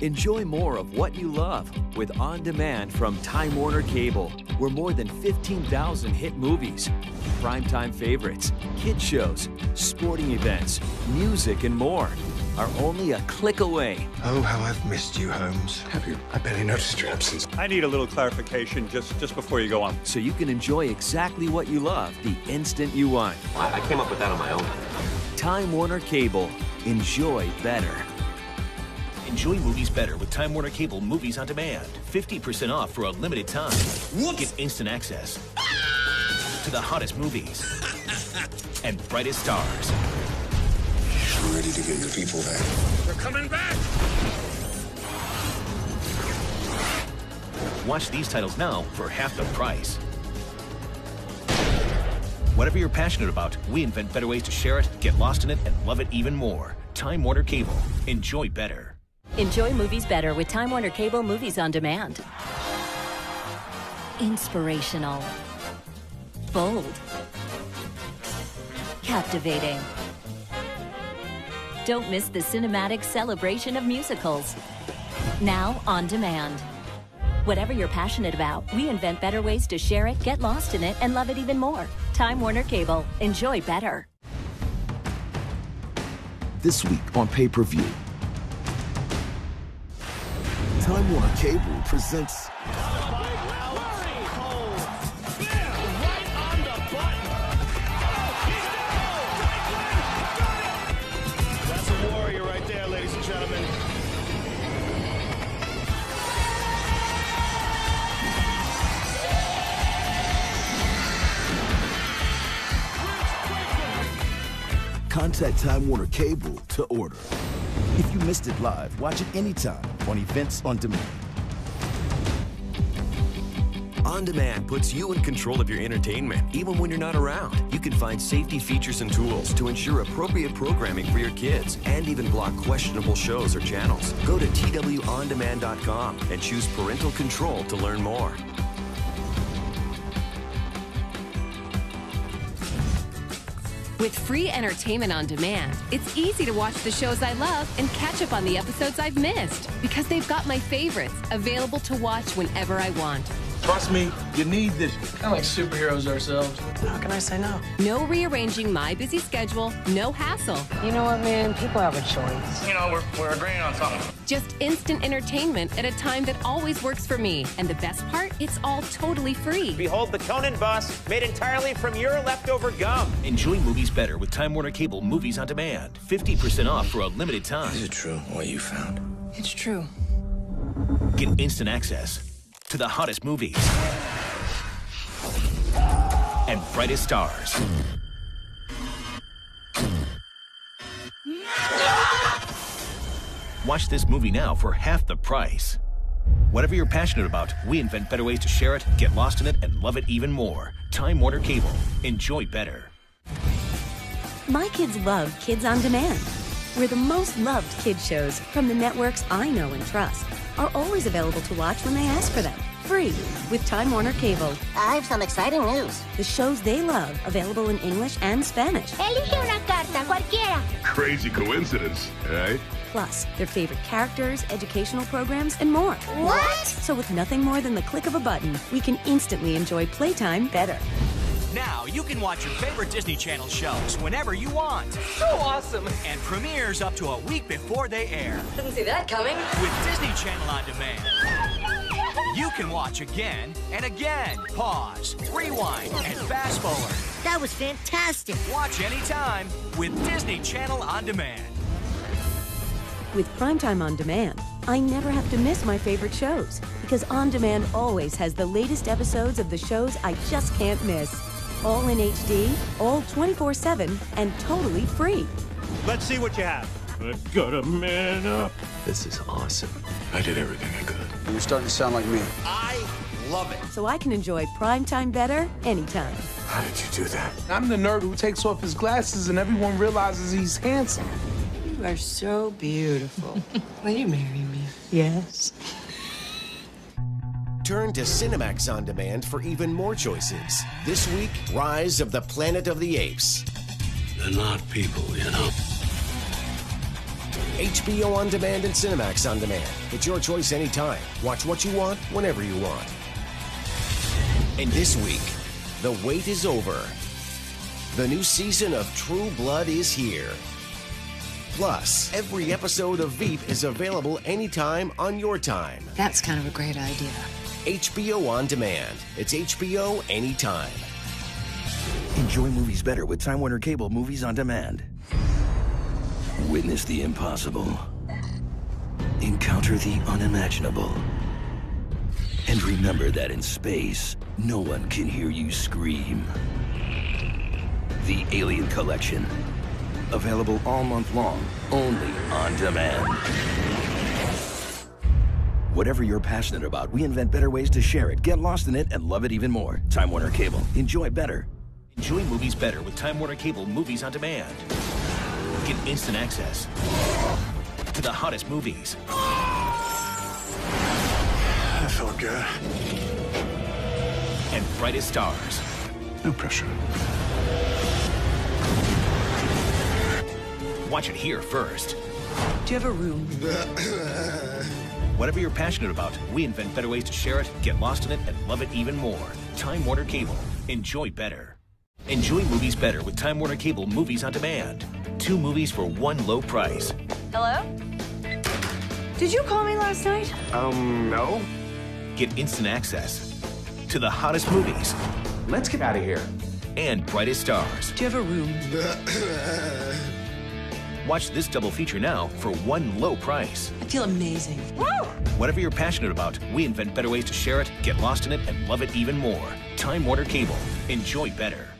Enjoy more of what you love with On Demand from Time Warner Cable, where more than 15,000 hit movies, primetime favorites, kid shows, sporting events, music, and more are only a click away. Oh, how I've missed you, Holmes. Have you? I barely noticed your absence. I need a little clarification just, just before you go on. So you can enjoy exactly what you love the instant you want. I came up with that on my own. Time Warner Cable. Enjoy better. Enjoy movies better with Time Warner Cable Movies on Demand. 50% off for a limited time. Get instant access to the hottest movies and brightest stars. I'm ready to get your people back. They're coming back! Watch these titles now for half the price. Whatever you're passionate about, we invent better ways to share it, get lost in it, and love it even more. Time Warner Cable. Enjoy better. Enjoy movies better with Time Warner Cable Movies on Demand. Inspirational. Bold. Captivating. Don't miss the cinematic celebration of musicals. Now on demand. Whatever you're passionate about, we invent better ways to share it, get lost in it, and love it even more. Time Warner Cable. Enjoy better. This week on pay per view, Time Warner Cable presents. Contact Time Warner Cable to order. If you missed it live, watch it anytime on Events on Demand. On Demand puts you in control of your entertainment, even when you're not around. You can find safety features and tools to ensure appropriate programming for your kids and even block questionable shows or channels. Go to TWOndemand.com and choose parental control to learn more. With free entertainment on demand, it's easy to watch the shows I love and catch up on the episodes I've missed because they've got my favorites available to watch whenever I want. Trust me, you need this. Kind of like superheroes ourselves. How can I say no? No rearranging my busy schedule, no hassle. You know what, man? People have a choice. You know, we're, we're agreeing on something. Just instant entertainment at a time that always works for me. And the best part, it's all totally free. Behold the Conan bus, made entirely from your leftover gum. Enjoy movies better with Time Warner Cable Movies on Demand. 50% off for a limited time. Is it true what you found? It's true. Get instant access to the hottest movies and brightest stars. Watch this movie now for half the price. Whatever you're passionate about, we invent better ways to share it, get lost in it, and love it even more. Time Warner Cable. Enjoy better. My kids love Kids on Demand. We're the most loved kids shows from the networks I know and trust are always available to watch when they ask for them. Free with Time Warner Cable. I have some exciting news. The shows they love available in English and Spanish. Elige una carta, cualquiera. Crazy coincidence, right? Plus, their favorite characters, educational programs, and more. What? So with nothing more than the click of a button, we can instantly enjoy playtime better. Now you can watch your favorite Disney Channel shows whenever you want. So awesome. And premieres up to a week before they air. Didn't see that coming. With Disney Channel on demand. You can watch again and again. Pause, rewind, and fast forward. That was fantastic. Watch anytime with Disney Channel on demand. With Primetime On Demand, I never have to miss my favorite shows because On Demand always has the latest episodes of the shows I just can't miss. All in HD, all 24 7, and totally free. Let's see what you have. I got a man up. This is awesome. I did everything I could. You're starting to sound like me. I love it. So I can enjoy primetime better anytime. How did you do that? I'm the nerd who takes off his glasses and everyone realizes he's handsome. You are so beautiful. Will you marry me? Yes. Turn to Cinemax On Demand for even more choices. This week, Rise of the Planet of the Apes. They're not people, you know. HBO On Demand and Cinemax On Demand. It's your choice anytime. Watch what you want, whenever you want. And this week, the wait is over. The new season of True Blood is here. Plus, every episode of Veep is available anytime on your time. That's kind of a great idea. HBO On Demand. It's HBO anytime. Enjoy movies better with Time Warner Cable Movies on Demand. Witness the impossible. Encounter the unimaginable. And remember that in space, no one can hear you scream. The Alien Collection. Available all month long, only on demand. Whatever you're passionate about, we invent better ways to share it, get lost in it, and love it even more. Time Warner Cable. Enjoy better. Enjoy movies better with Time Warner Cable Movies on Demand. Get instant access to the hottest movies. That felt good. And brightest stars. No pressure. Watch it here first. Do you have a room? Whatever you're passionate about, we invent better ways to share it, get lost in it, and love it even more. Time Warner Cable. Enjoy better. Enjoy movies better with Time Warner Cable Movies on Demand. Two movies for one low price. Hello? Did you call me last night? Um, no. Get instant access to the hottest movies. Let's get out of here. And brightest stars. Do you have a room? Watch this double feature now for one low price. I feel amazing. Woo! Whatever you're passionate about, we invent better ways to share it, get lost in it, and love it even more. Time Warner Cable. Enjoy better.